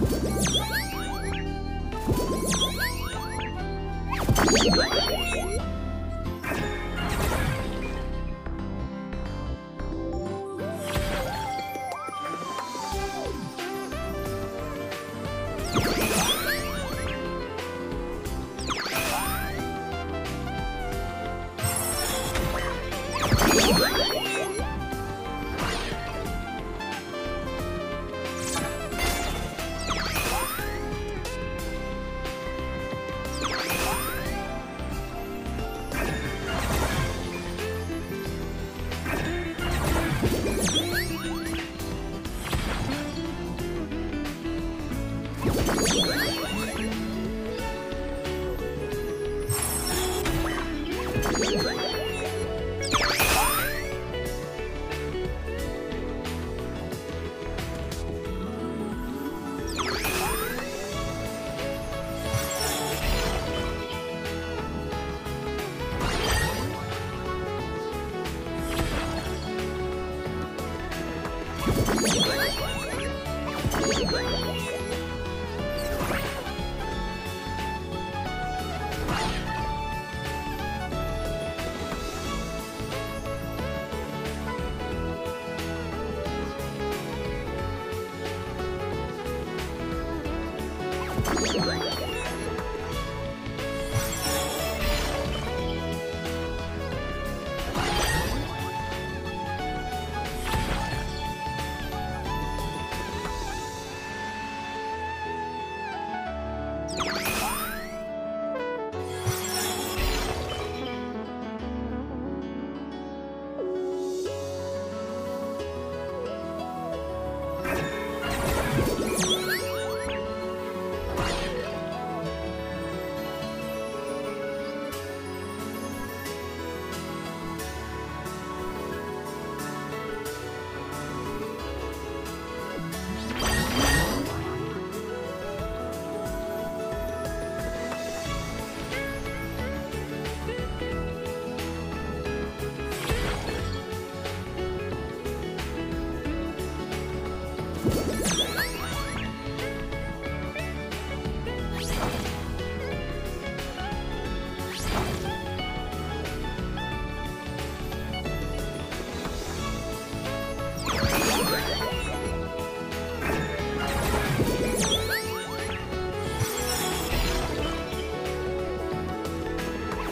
you. Bye.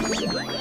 you